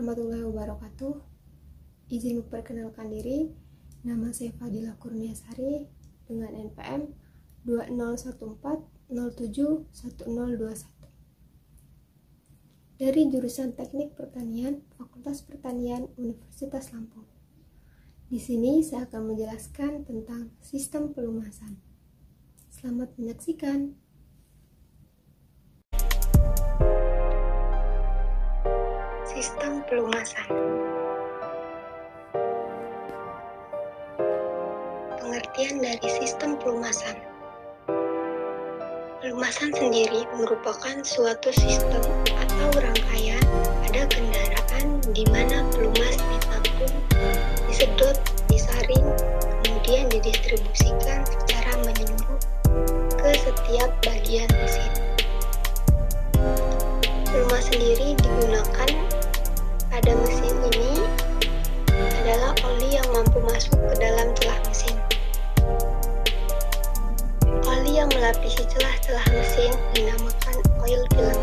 warahmatullahi wabarakatuh. Izin memperkenalkan diri, nama saya Fadila Kurniasari dengan NPM 2014071021. Dari jurusan Teknik Pertanian, Fakultas Pertanian Universitas Lampung. Di sini saya akan menjelaskan tentang sistem pelumasan. Selamat menyaksikan. Sistem pelumasan. Pengertian dari sistem pelumasan. Pelumasan sendiri merupakan suatu sistem atau rangkaian pada kendaraan di mana pelumas Oli yang melapisi celah-celah mesin dinamakan oil film.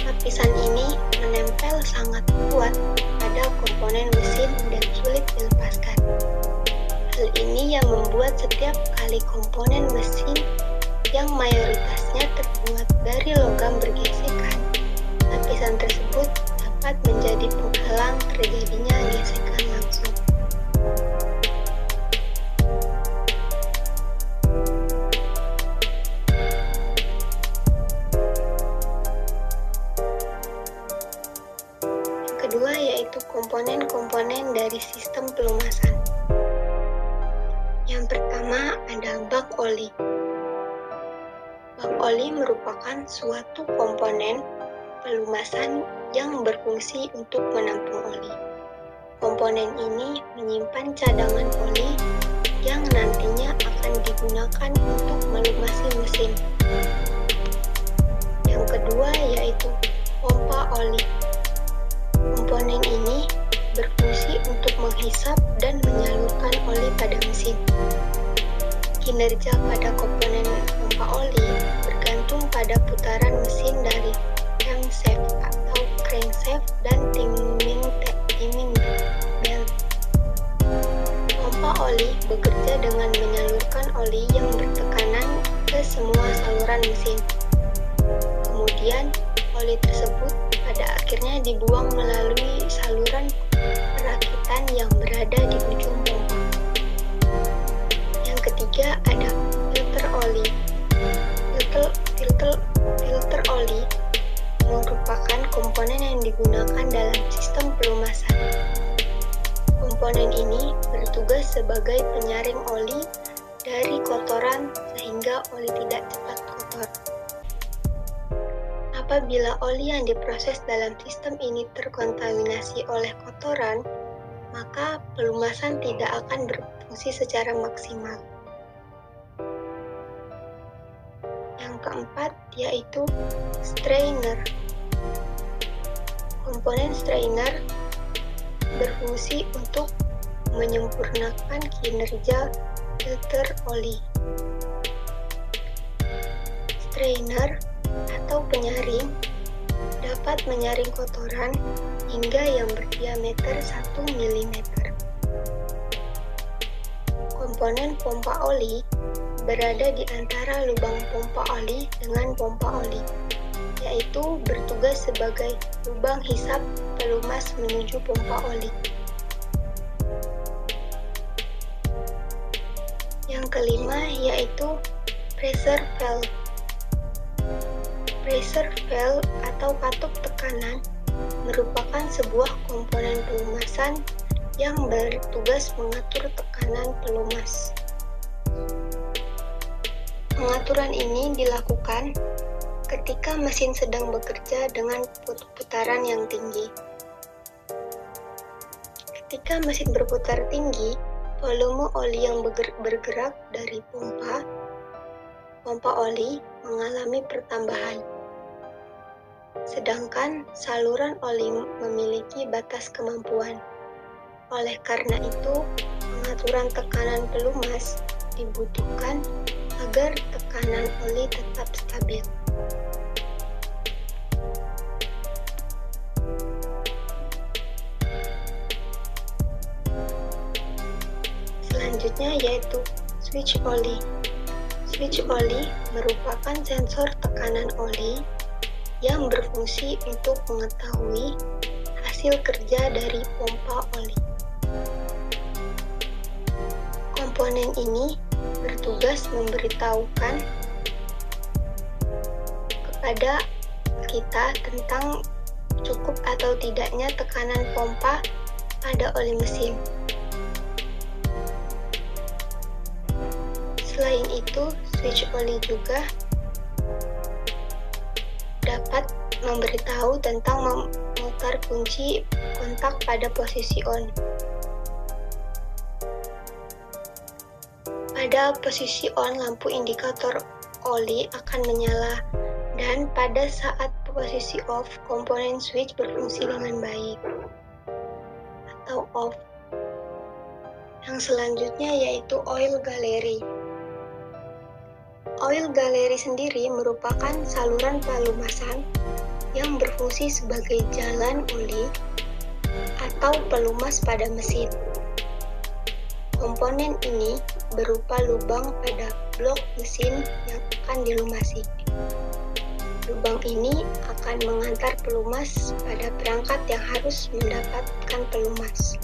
Lapisan ini menempel sangat kuat pada komponen mesin dan sulit dilepaskan. Hal ini yang membuat setiap kali komponen mesin yang mayoritasnya terbuat dari logam bergesekan, lapisan tersebut dapat menjadi penghalang terjadinya gesekan langsung. Kedua yaitu komponen-komponen dari sistem pelumasan. Yang pertama ada bak oli. Bak oli merupakan suatu komponen pelumasan yang berfungsi untuk menampung oli. Komponen ini menyimpan cadangan oli yang nantinya akan digunakan untuk melumasi mesin. Yang kedua yaitu pompa oli. Komponen ini berfungsi untuk menghisap dan menyalurkan oli pada mesin. Kinerja pada komponen pompa oli bergantung pada putaran mesin dari crankshaft atau crankshaft dan timing timing belt. Pompa oli bekerja dengan menyalurkan oli yang bertekanan ke semua saluran mesin. Kemudian, oli tersebut akhirnya dibuang melalui saluran perakitan yang berada di ujung pompa. Yang ketiga ada filter oli. Filter filter filter oli merupakan komponen yang digunakan dalam sistem pelumasan. Komponen ini bertugas sebagai penyaring oli dari kotoran sehingga oli tidak cepat kotor. Apabila oli yang diproses dalam sistem ini terkontaminasi oleh kotoran, maka pelumasan tidak akan berfungsi secara maksimal. Yang keempat yaitu strainer. Komponen strainer berfungsi untuk menyempurnakan kinerja filter oli. Strainer atau penyaring dapat menyaring kotoran hingga yang berdiameter 1 mm. Komponen pompa oli berada di antara lubang pompa oli dengan pompa oli, yaitu bertugas sebagai lubang hisap pelumas menuju pompa oli. Yang kelima yaitu pressure valve. Pressure valve atau katup tekanan merupakan sebuah komponen pelumasan yang bertugas mengatur tekanan pelumas. Pengaturan ini dilakukan ketika mesin sedang bekerja dengan putaran yang tinggi. Ketika mesin berputar tinggi, volume oli yang bergerak dari pompa pompa oli mengalami pertambahan sedangkan saluran oli memiliki batas kemampuan. Oleh karena itu, pengaturan tekanan pelumas dibutuhkan agar tekanan oli tetap stabil. Selanjutnya yaitu switch oli. Switch oli merupakan sensor tekanan oli yang berfungsi untuk mengetahui hasil kerja dari pompa oli. Komponen ini bertugas memberitahukan kepada kita tentang cukup atau tidaknya tekanan pompa pada oli mesin. Selain itu, switch oli juga dapat memberitahu tentang memutar kunci kontak pada posisi on. Pada posisi on, lampu indikator oli akan menyala dan pada saat posisi off, komponen switch berfungsi dengan baik atau off. Yang selanjutnya yaitu oil gallery. Oil gallery sendiri merupakan saluran pelumasan yang berfungsi sebagai jalan oli atau pelumas pada mesin. Komponen ini berupa lubang pada blok mesin yang akan dilumasi. Lubang ini akan mengantar pelumas pada perangkat yang harus mendapatkan pelumas.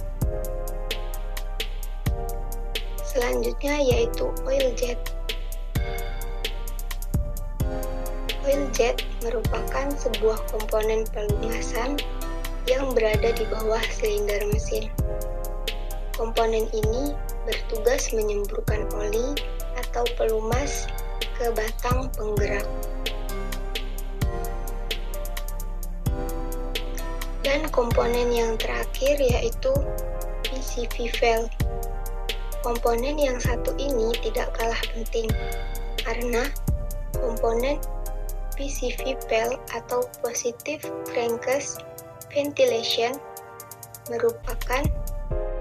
Selanjutnya yaitu oil jet. Oil jet merupakan sebuah komponen pelumasan yang berada di bawah silinder mesin. Komponen ini bertugas menyemburkan oli atau pelumas ke batang penggerak. Dan komponen yang terakhir yaitu PCV valve. Komponen yang satu ini tidak kalah penting karena komponen PCV valve atau Positive Crankcase Ventilation merupakan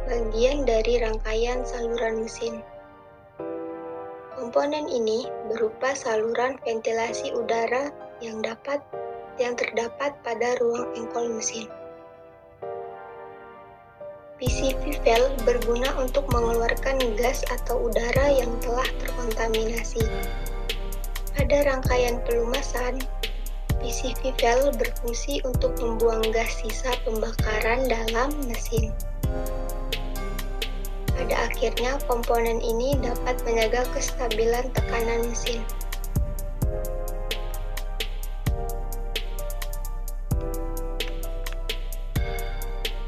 bagian dari rangkaian saluran mesin. Komponen ini berupa saluran ventilasi udara yang dapat yang terdapat pada ruang engkol mesin. PCV valve berguna untuk mengeluarkan gas atau udara yang telah terkontaminasi. Pada rangkaian pelumasan, PCV valve berfungsi untuk membuang gas sisa pembakaran dalam mesin. Pada akhirnya, komponen ini dapat menjaga kestabilan tekanan mesin.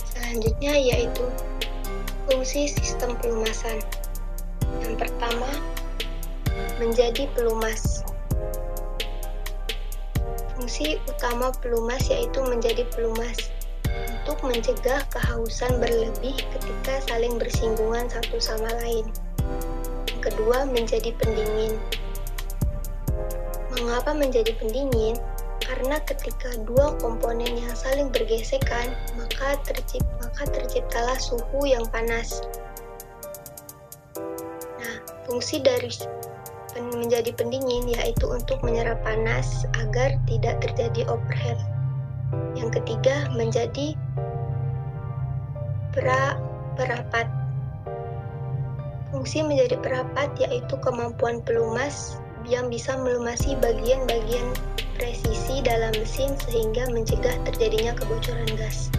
Selanjutnya yaitu fungsi sistem pelumasan. Yang pertama, menjadi pelumas. Fungsi utama pelumas yaitu menjadi pelumas untuk mencegah kehausan berlebih ketika saling bersinggungan satu sama lain. Yang kedua, menjadi pendingin. Mengapa menjadi pendingin? Karena ketika dua komponen yang saling bergesekan, maka, tercipt, maka terciptalah suhu yang panas. Nah, fungsi dari menjadi pendingin yaitu untuk menyerap panas agar tidak terjadi overheat. Yang ketiga, menjadi pra perapat. Fungsi menjadi perapat yaitu kemampuan pelumas yang bisa melumasi bagian-bagian presisi dalam mesin sehingga mencegah terjadinya kebocoran gas.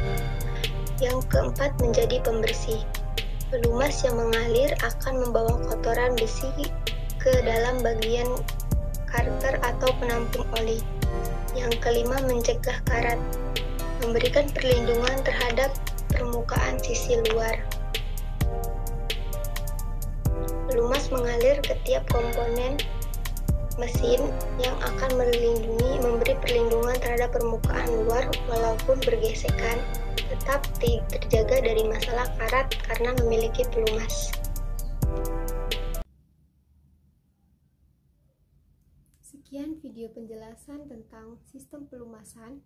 Yang keempat menjadi pembersih. Pelumas yang mengalir akan membawa kotoran besi ke dalam bagian karter atau penampung oli. Yang kelima, mencegah karat, memberikan perlindungan terhadap permukaan sisi luar. Pelumas mengalir ke tiap komponen mesin yang akan melindungi memberi perlindungan terhadap permukaan luar walaupun bergesekan tetap terjaga dari masalah karat karena memiliki pelumas. Sekian video penjelasan tentang sistem pelumasan.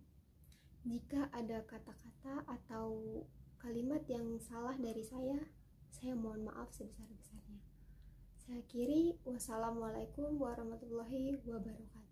Jika ada kata-kata atau kalimat yang salah dari saya, saya mohon maaf sebesar-besarnya. Saya kiri, wassalamualaikum warahmatullahi wabarakatuh.